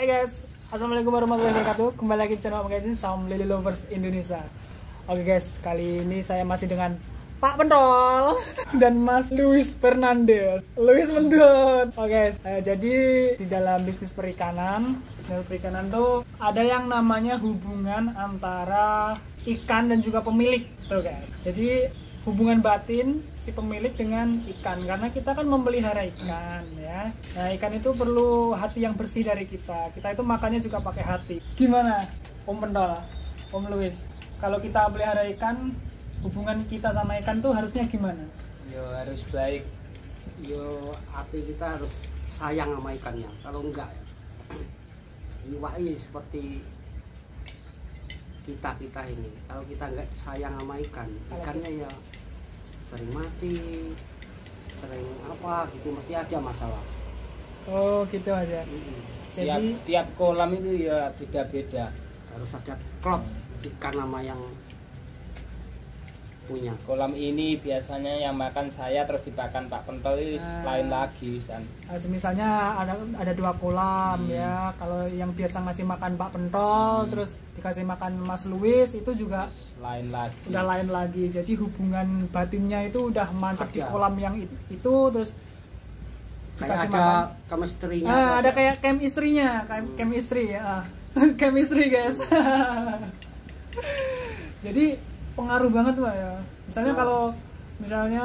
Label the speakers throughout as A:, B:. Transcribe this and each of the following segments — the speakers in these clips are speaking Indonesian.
A: Hai guys, Assalamualaikum warahmatullahi wabarakatuh. Kembali lagi di channel Magazine Sam Lily Lovers Indonesia. Oke guys, kali ini saya masih dengan Pak Pentol dan Mas Luis Fernandez Luis Mendut. Oke guys, eh, jadi di dalam bisnis perikanan Bisnis perikanan tuh ada yang namanya hubungan antara ikan dan juga pemilik tuh guys. Jadi hubungan batin si pemilik dengan ikan. Karena kita kan memelihara ikan ya. Nah ikan itu perlu hati yang bersih dari kita. Kita itu makannya juga pakai hati. Gimana om pendol om Luis kalau kita pelihara ikan hubungan kita sama ikan tuh harusnya gimana?
B: Yo harus baik.
C: Yo hati kita harus sayang sama ikannya. Kalau enggak iwai seperti kita kita ini. Kalau kita enggak sayang sama ikan ikannya ya sering mati sering apa gitu mesti ada masalah.
A: Oh gitu aja
C: Mm-mm.
B: tiap
A: jadi
B: tiap kolam itu ya beda-beda.
C: Harus ada klub ikan sama yang punya
B: kolam ini biasanya yang makan saya terus dimakan Pak Pentol itu
A: Ah.
B: lain lagi San.
A: Nah, misalnya ada ada dua kolam
B: Hmm.
A: ya kalau yang biasa ngasih makan Pak Pentol
B: Hmm.
A: terus dikasih makan Mas Luis itu juga
B: Terus lain lagi
A: udah lain lagi jadi hubungan batinnya itu udah mancap di kolam yang it- itu terus
C: kayak
A: dikasih
C: ada
A: makan
C: chemistry-nya
A: ah, ada kayak chemistry-nya kayak
C: Hmm.
A: chemistry ya ah. chemistry guys jadi pengaruh banget pak ya. Misalnya
C: Oh.
A: kalau misalnya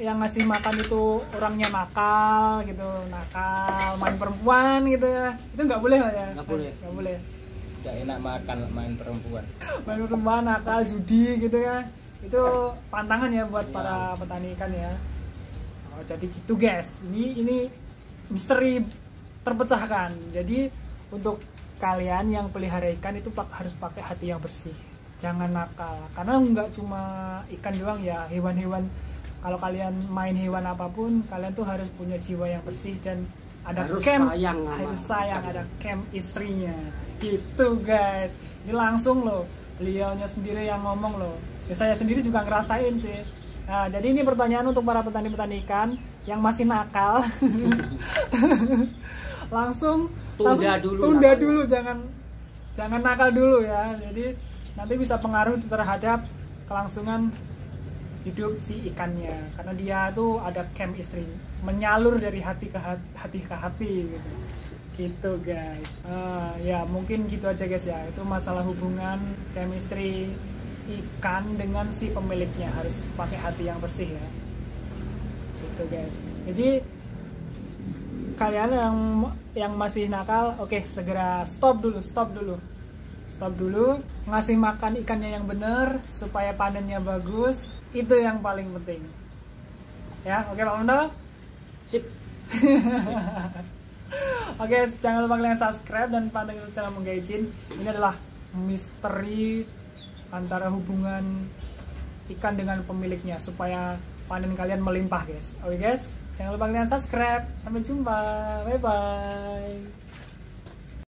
A: yang ngasih makan itu orangnya nakal gitu nakal main perempuan gitu ya itu nggak boleh lah ya.
C: Nggak boleh.
A: nggak boleh.
B: Tidak enak makan main perempuan.
A: Main perempuan nakal judi gitu ya. Itu pantangan ya buat
C: Ya.
A: para petani ikan ya. Oh, jadi gitu guys. Ini ini misteri terpecahkan. Jadi untuk kalian yang pelihara ikan itu harus pakai hati yang bersih jangan nakal. Karena nggak cuma ikan doang ya hewan-hewan. Kalau kalian main hewan apa pun kalian tuh harus punya jiwa yang bersih dan ada
C: Harus
A: camp.
C: sayang
A: harus sayang
C: ikan.
A: ada camp istrinya. Gitu guys. Ini langsung loh. Beliaunya sendiri yang ngomong loh. Ya saya sendiri juga ngerasain sih. Nah jadi ini pertanyaan untuk para petani-petani ikan yang masih nakal. Langsung
C: Tunda
A: langsung
C: dulu
A: tunda
C: nakalnya.
A: dulu. Jangan jangan nakal dulu ya. Jadi nanti bisa pengaruh terhadap kelangsungan hidup si ikannya. Karena dia tuh ada chemistry menyalur dari hati ke hati, hati ke hati gitu. Gitu guys. Ah, ya mungkin gitu aja guys ya. Itu masalah hubungan chemistry ikan dengan si pemiliknya. Harus pakai hati yang bersih ya. Gitu guys. Jadi kalian yang yang masih nakal oke segera stop dulu stop dulu stop dulu ngasih makan ikannya yang bener supaya panennya bagus. Itu yang paling penting. Ya oke pak Mendel
C: sip.
A: Oke jangan lupa kalian subscribe dan pantengin channel Menggaijin ini adalah misteri antara hubungan ikan dengan pemiliknya supaya panen kalian melimpah guys. Oke guys? Jangan lupa kalian subscribe. Sampai jumpa. Bye bye